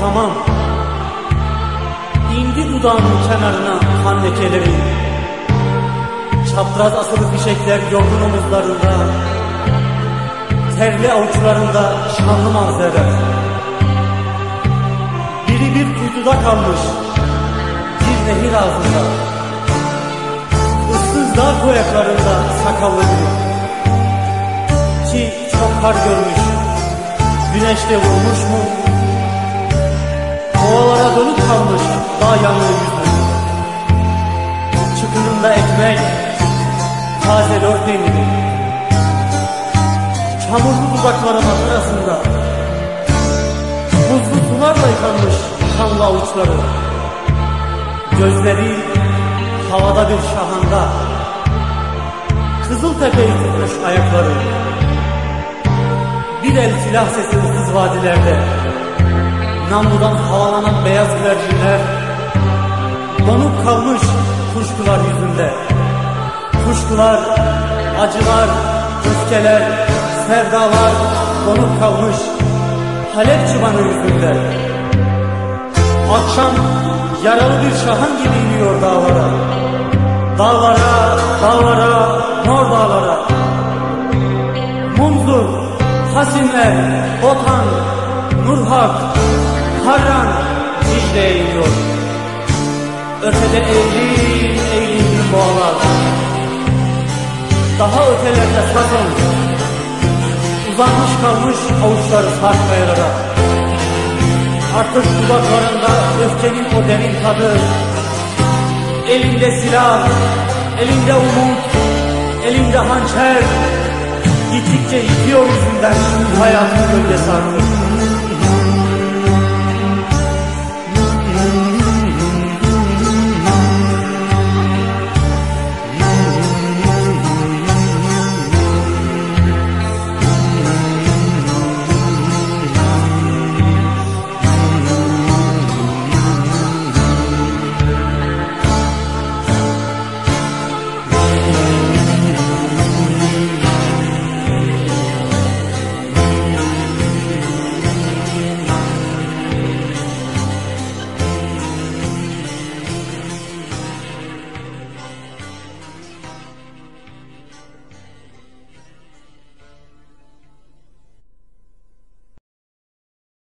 tamam. İndi dudağının kenarına kan lekeleri. Çapraz asılı fişekler yorgun omuzlarında. Terli avuçlarında şanlı manzara. Biri bir kuytuda kalmış. Bir nehir ağzında. Issız dağ koyaklarında sakallı biri. Ki çok kar görmüş. Güneşte vurmuş mu? Taze lor peyniri. Çamurlu dudaklarının arasında. Buzlu sularla yıkanmış kanlı avuçları. Gözleri havada bir şahanda. Kızıl tepeyi tutmuş ayakları. Bir el silah sesi ıssız vadilerde. Namludan havalanan beyaz güvercinler. Donup kalmış kuşkular yüzünde Kuşkular, acılar, öfkeler, sevdalar donup kalmış Halep çıbanı yüzünde. Akşam yaralı bir şahan gibi iniyor dağlara. Dağlara, dağlara, mor dağlara. Munzur, Hasinler, Botan, Nurhak, Harran, Dicle'ye iniyor. Ötede eğri, eğri boğalar Daha ötelerde sazon Uzanmış kalmış avuçları sarp kayalara. Artık dudaklarında öfkenin o derin tadı. Elinde silah, elinde umut, elinde hançer. Gittikçe yıkıyor yüzünden hayatın gölgesi artık